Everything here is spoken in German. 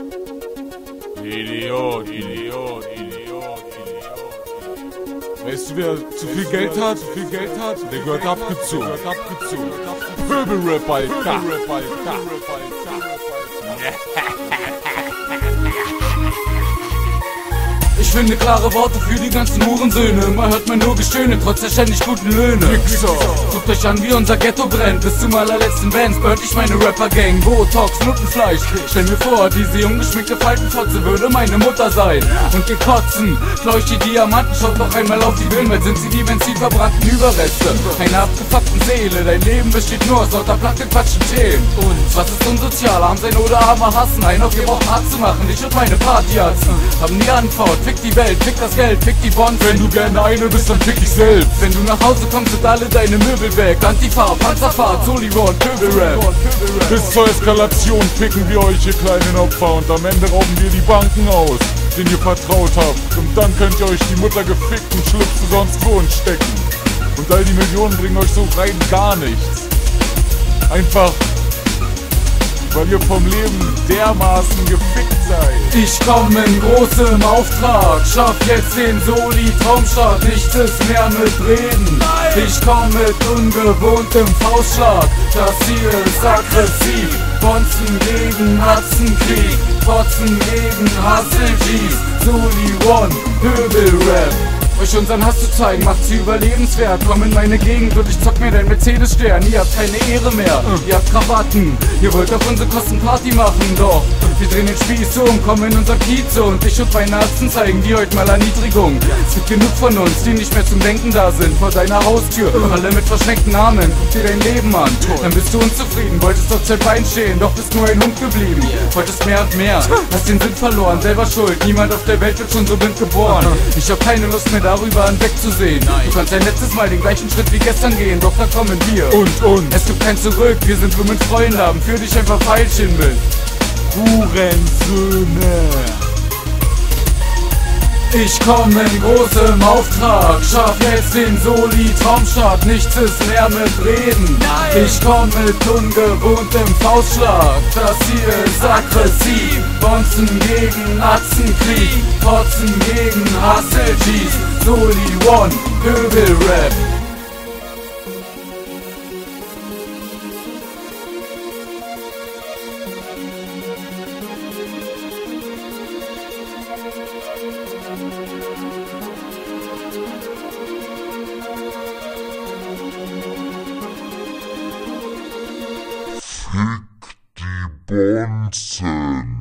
Idiot, Idiot, Idiot, Idiot. Weißt du, wer zu viel Geld hat? Zu viel Geld hat? Der gehört abgezogen. Der gehört abgezogen. Pöbelrap, Alter. Pöbelrap, Alter. Ich finde klare Worte für die ganzen Hurensöhne. Man hört mir nur Gestöhne, trotz der ständig guten Löhne. Guckt euch an, wie unser Ghetto brennt. Bis zum allerletzten Bands bört ich meine Rapper-Gang. Botox, Nuttenfleisch. Stell mir vor, diese ungeschminkte Faltenfotze würde meine Mutter sein. Und wir kotzen. Fleuch die Diamanten, schaut doch einmal auf die Bildwelt. Sind sie die benzinverbrannten Überreste? Keine abgefuckten Seele, dein Leben besteht nur aus lauter plattgequatschten Themen. Und was ist unsozial? Arm sein oder armer hassen? Ein auf ihr Wochen hart zu machen. Ich und meine Partyatzen haben die Antwort. Fick die Welt, fick das Geld, fick die Bonds. Wenn du gerne eine bist, dann fick dich selbst. Wenn du nach Hause kommst, sind alle deine Möbel weg. Antifa, Panzerfahrt, Soliron, Pöbelrap. Bis zur Eskalation picken wir euch, ihr kleinen Opfer. Und am Ende rauben wir die Banken aus, denen ihr vertraut habt. Und dann könnt ihr euch die Mutter gefickten Schlüpfe sonst wo stecken. Und all die Millionen bringen euch so rein gar nichts. Einfach, weil ihr vom Leben dermaßen gefickt seid. Ich komm in großem Auftrag, schaff jetzt den Soli-Traumstart, nichts ist mehr mit Reden. Ich komm mit ungewohntem Faustschlag, das Ziel ist aggressiv. Bonzen gegen Natzenkrieg, Fotzen gegen Hustle-Gs, Soli One, Pöbel-Rap. Euch unseren Hass zu zeigen, macht sie überlebenswert. Komm in meine Gegend und ich zock mir dein Mercedes-Stern. Ihr habt keine Ehre mehr, ihr habt Krawatten. Ihr wollt auf unsere Kosten Party machen, doch wir drehen den Spieß um, kommen in unser Kiez und ich und meine Arzten zeigen dir heute mal Erniedrigung. Es gibt genug von uns, die nicht mehr zum Denken da sind. Vor deiner Haustür, alle mit verschränkten Armen. Guck dir dein Leben an, dann bist du unzufrieden. Wolltest doch Zeit Bein stehen, doch bist nur ein Hund geblieben. Wolltest mehr und mehr, hast den Sinn verloren, selber schuld. Niemand auf der Welt wird schon so blind geboren. Ich hab keine Lust mehr darüber hinwegzusehen. Du kannst ein letztes Mal den gleichen Schritt wie gestern gehen, doch da kommen wir. Und, und. Es gibt kein Zurück, wir sind nur mit Freunden haben, für dich einfach Feilchen mit. Hurensöhne. Ich komm in großem Auftrag, schaff jetzt den Soli-Traumstart, nichts ist mehr mit Reden. Ich komm mit ungewohntem Faustschlag, das hier ist aggressiv. Bonzen gegen Atzenkrieg, Fotzen gegen Hustle-Gs, Soli One, Pöbel-Rap. Fick die Bonzen.